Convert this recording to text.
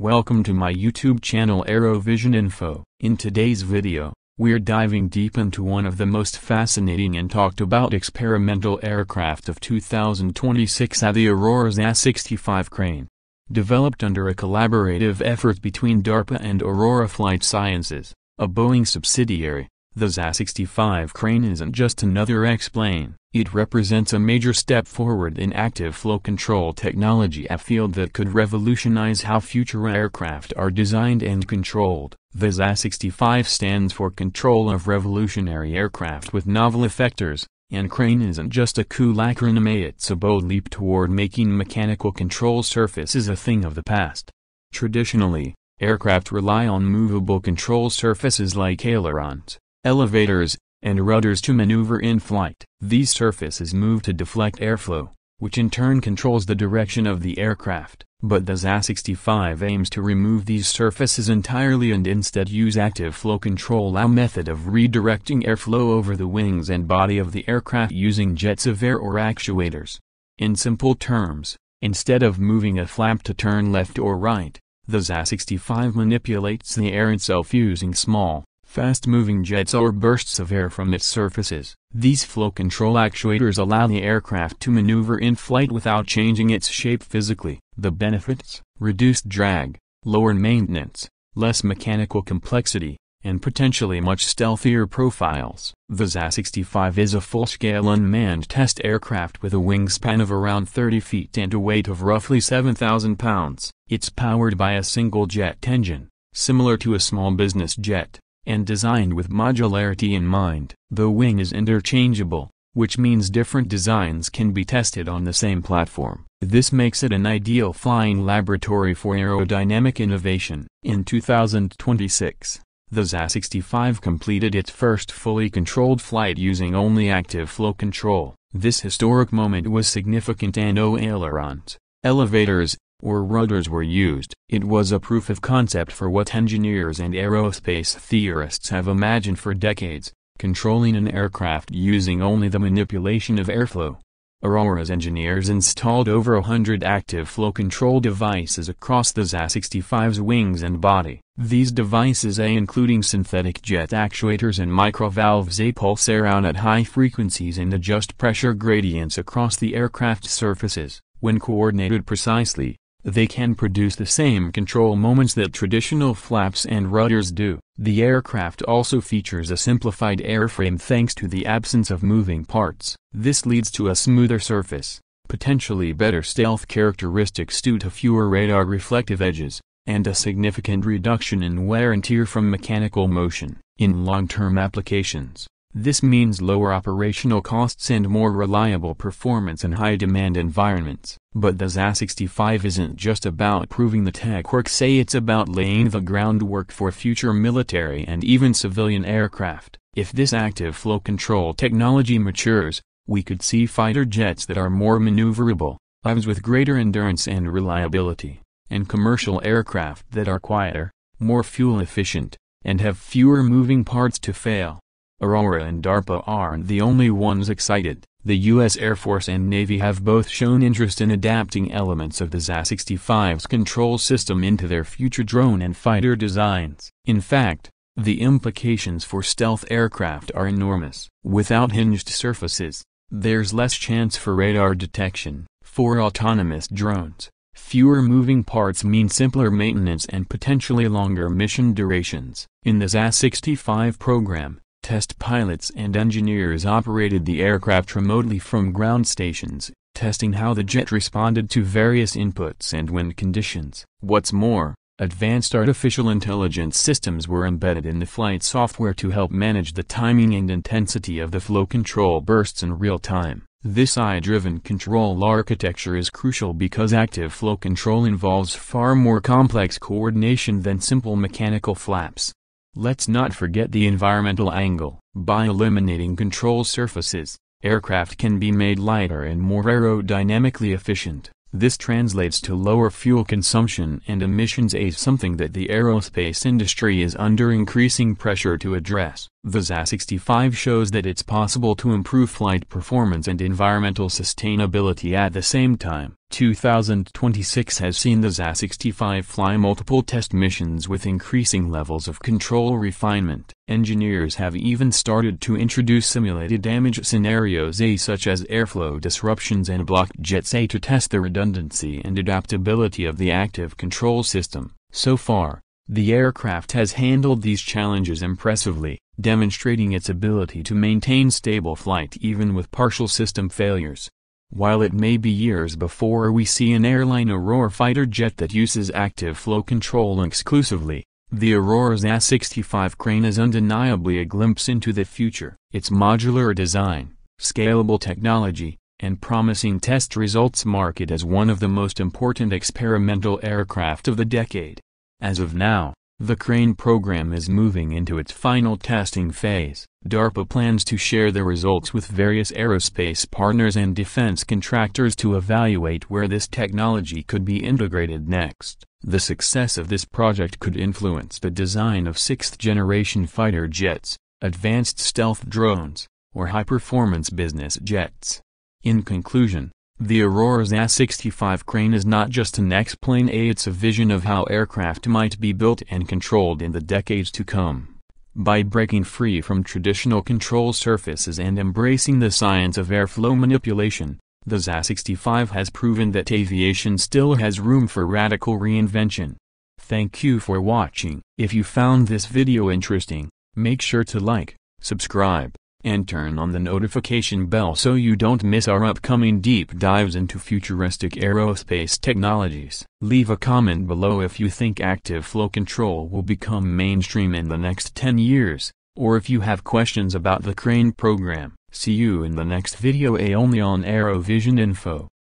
Welcome to my YouTube channel Aerovision Info. In today's video, we're diving deep into one of the most fascinating and talked about experimental aircraft of 2026 at the Aurora X-65 crane. Developed under a collaborative effort between DARPA and Aurora Flight Sciences, a Boeing subsidiary, the X-65 crane isn't just another X-plane, it represents a major step forward in active flow control technology a field that could revolutionize how future aircraft are designed and controlled. The X-65 stands for Control of Revolutionary Aircraft with Novel Effectors, and crane isn't just a cool acronym it's a bold leap toward making mechanical control surfaces a thing of the past. Traditionally, aircraft rely on movable control surfaces like ailerons, elevators, and rudders to maneuver in flight. These surfaces move to deflect airflow, which in turn controls the direction of the aircraft. But the X-65 aims to remove these surfaces entirely and instead use active flow control a method of redirecting airflow over the wings and body of the aircraft using jets of air or actuators. In simple terms, instead of moving a flap to turn left or right, the X-65 manipulates the air itself using small, fast-moving jets or bursts of air from its surfaces. These flow control actuators allow the aircraft to maneuver in flight without changing its shape physically. The benefits? Reduced drag, lower maintenance, less mechanical complexity, and potentially much stealthier profiles. The X-65 is a full-scale unmanned test aircraft with a wingspan of around 30 feet and a weight of roughly 7,000 pounds. It's powered by a single jet engine, similar to a small business jet and designed with modularity in mind. The wing is interchangeable, which means different designs can be tested on the same platform. This makes it an ideal flying laboratory for aerodynamic innovation. In 2026, the X-65 completed its first fully controlled flight using only active flow control. This historic moment was significant and no ailerons, elevators, or rudders were used. It was a proof of concept for what engineers and aerospace theorists have imagined for decades, controlling an aircraft using only the manipulation of airflow. Aurora's engineers installed over a hundred active flow control devices across the X-65's wings and body. These devices A including synthetic jet actuators and microvalves A pulse around at high frequencies and adjust pressure gradients across the aircraft's surfaces. When coordinated precisely, they can produce the same control moments that traditional flaps and rudders do. The aircraft also features a simplified airframe thanks to the absence of moving parts. This leads to a smoother surface, potentially better stealth characteristics due to fewer radar reflective edges, and a significant reduction in wear and tear from mechanical motion. In long-term applications, this means lower operational costs and more reliable performance in high-demand environments. But the X-65 isn't just about proving the tech works say it's about laying the groundwork for future military and even civilian aircraft. If this active flow control technology matures, we could see fighter jets that are more maneuverable, lives with greater endurance and reliability, and commercial aircraft that are quieter, more fuel efficient, and have fewer moving parts to fail. Aurora and DARPA aren't the only ones excited. The U.S. Air Force and Navy have both shown interest in adapting elements of the X-65's control system into their future drone and fighter designs. In fact, the implications for stealth aircraft are enormous. Without hinged surfaces, there's less chance for radar detection. For autonomous drones, fewer moving parts mean simpler maintenance and potentially longer mission durations. In the X-65 program, Test pilots and engineers operated the aircraft remotely from ground stations, testing how the jet responded to various inputs and wind conditions. What's more, advanced artificial intelligence systems were embedded in the flight software to help manage the timing and intensity of the flow control bursts in real time. This AI-driven control architecture is crucial because active flow control involves far more complex coordination than simple mechanical flaps. Let's not forget the environmental angle. By eliminating control surfaces, aircraft can be made lighter and more aerodynamically efficient. This translates to lower fuel consumption and emissions a something that the aerospace industry is under increasing pressure to address. The X-65 shows that it's possible to improve flight performance and environmental sustainability at the same time. 2026 has seen the X-65 fly multiple test missions with increasing levels of control refinement. Engineers have even started to introduce simulated damage scenarios A such as airflow disruptions and blocked jets A to test the redundancy and adaptability of the active control system. So far, the aircraft has handled these challenges impressively, demonstrating its ability to maintain stable flight even with partial system failures. While it may be years before we see an airline Aurora fighter jet that uses active flow control exclusively, the Aurora's X-65 crane is undeniably a glimpse into the future. Its modular design, scalable technology, and promising test results mark it as one of the most important experimental aircraft of the decade. As of now, the Crane program is moving into its final testing phase. DARPA plans to share the results with various aerospace partners and defense contractors to evaluate where this technology could be integrated next. The success of this project could influence the design of sixth-generation fighter jets, advanced stealth drones, or high-performance business jets. In conclusion, the Aurora's X-65 crane is not just an X-plane A it's a vision of how aircraft might be built and controlled in the decades to come. By breaking free from traditional control surfaces and embracing the science of airflow manipulation, the X-65 has proven that aviation still has room for radical reinvention. Thank you for watching. If you found this video interesting, make sure to like, subscribe, and turn on the notification bell so you don't miss our upcoming deep dives into futuristic aerospace technologies. Leave a comment below if you think active flow control will become mainstream in the next 10 years, or if you have questions about the Crane program. See you in the next video A only on Aerovision Info.